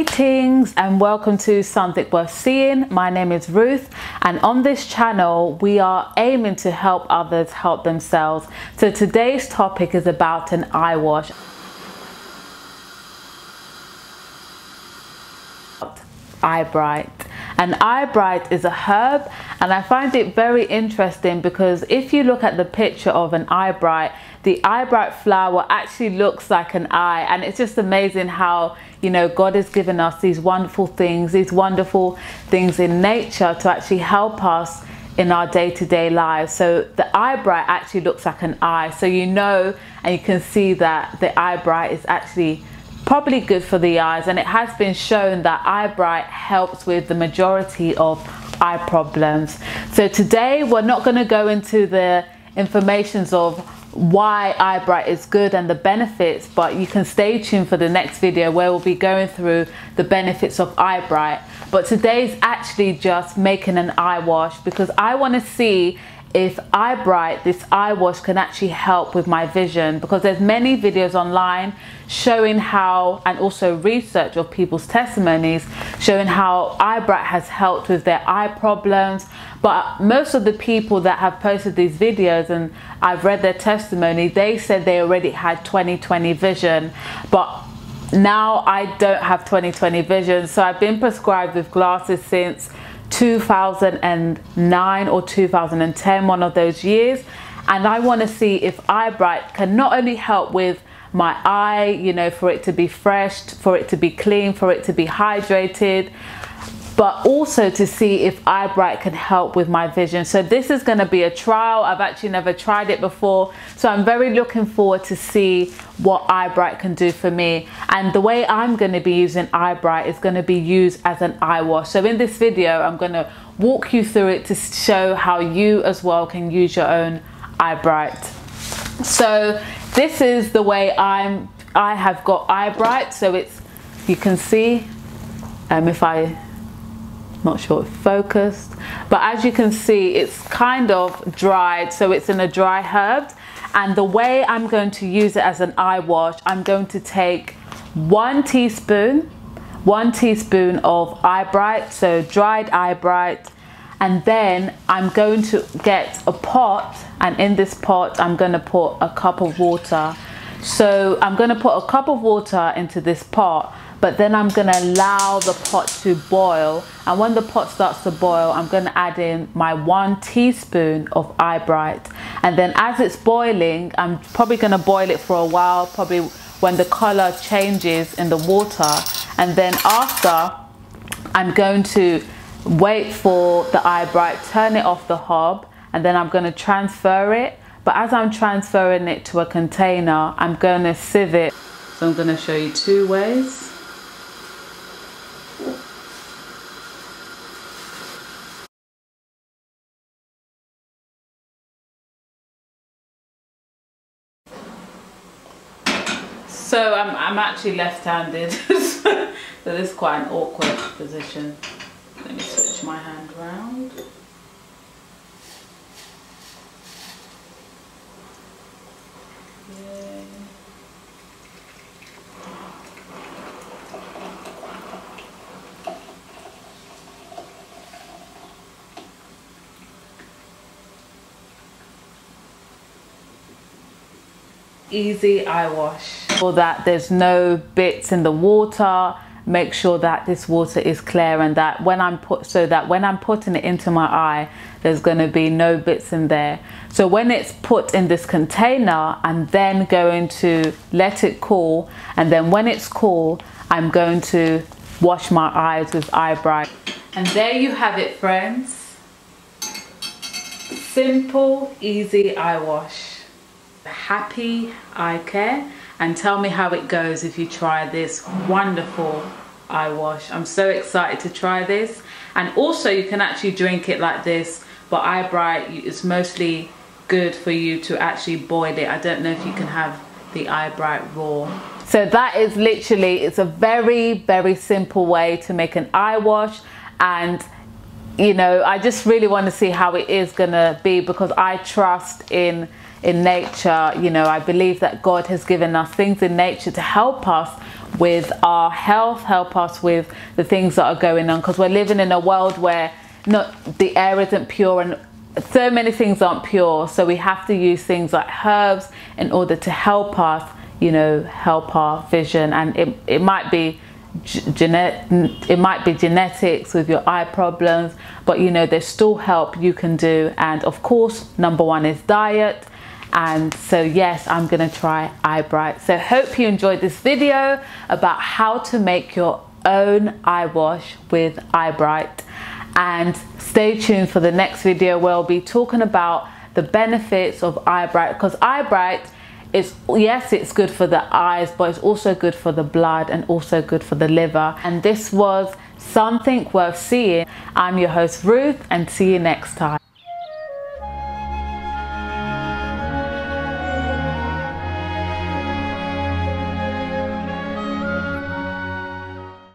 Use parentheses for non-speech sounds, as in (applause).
Greetings and welcome to Something Worth Seeing. My name is Ruth and on this channel we are aiming to help others help themselves. So today's topic is about an eye wash. Eyebright. And Eyebright is a herb and I find it very interesting because if you look at the picture of an Eyebright, the Eyebright flower actually looks like an eye and it's just amazing how you know God has given us these wonderful things, these wonderful things in nature to actually help us in our day-to-day -day lives. So the eye bright actually looks like an eye. So you know and you can see that the eyebright is actually probably good for the eyes and it has been shown that eyebright helps with the majority of eye problems. So today we're not going to go into the informations of why eyebright is good and the benefits but you can stay tuned for the next video where we'll be going through the benefits of eyebright but today's actually just making an eye wash because I want to see if eyebright this eye wash can actually help with my vision because there's many videos online showing how and also research of people's testimonies showing how eyebright has helped with their eye problems. But most of the people that have posted these videos and I've read their testimony they said they already had 20/20 vision. But now I don't have 20/20 vision. So I've been prescribed with glasses since 2009 or 2010, one of those years. And I want to see if Eyebright can not only help with my eye, you know, for it to be fresh, for it to be clean, for it to be hydrated, but also to see if Eyebright can help with my vision. So this is going to be a trial. I've actually never tried it before. So I'm very looking forward to see what Eyebright can do for me. And the way I'm going to be using Eyebright is going to be used as an eye wash. So in this video, I'm going to walk you through it to show how you as well can use your own Eyebright. So this is the way I'm I have got Eyebright. So it's you can see um, if I not sure if focused but as you can see it's kind of dried so it's in a dry herb. And the way I'm going to use it as an eye wash I'm going to take one teaspoon one teaspoon of eyebright so dried eyebright. And then I'm going to get a pot and in this pot I'm going to put a cup of water. So I'm going to put a cup of water into this pot but then I'm gonna allow the pot to boil. And when the pot starts to boil I'm gonna add in my one teaspoon of eyebright and then as it's boiling I'm probably gonna boil it for a while probably when the color changes in the water. And then after I'm going to wait for the eyebright turn it off the hob and then I'm to transfer it. But as I'm transferring it to a container I'm to sieve it. So I'm to show you two ways So I'm, I'm actually left-handed, (laughs) so this is quite an awkward position. Let me switch my hand around. easy eye wash for that there's no bits in the water. Make sure that this water is clear and that when I'm put so that when I'm putting it into my eye there's going to be no bits in there. So when it's put in this container I'm then going to let it cool. And then when it's cool I'm going to wash my eyes with eyebright and there you have it friends. Simple easy eye wash. Happy eye care and tell me how it goes if you try this wonderful eye wash. I'm so excited to try this and also you can actually drink it like this but eyebright is mostly good for you to actually boil it. I don't know if you can have the eyebright raw. So that is literally, it's a very, very simple way to make an eye wash and you know, I just really want to see how it is gonna be because I trust in in nature. You know, I believe that God has given us things in nature to help us with our health, help us with the things that are going on because we're living in a world where not the air isn't pure and so many things aren't pure. So we have to use things like herbs in order to help us, you know, help our vision. And it, it might be it might be genetics with your eye problems but you know there's still help you can do. And of course number one is diet. And so yes i'm gonna try eyebright. So hope you enjoyed this video about how to make your own eye wash with eyebright. And stay tuned for the next video where i'll be talking about the benefits of eyebright because eyebright is yes it's good for the eyes but it's also good for the blood and also good for the liver. And this was something worth seeing. I'm your host ruth and see you next time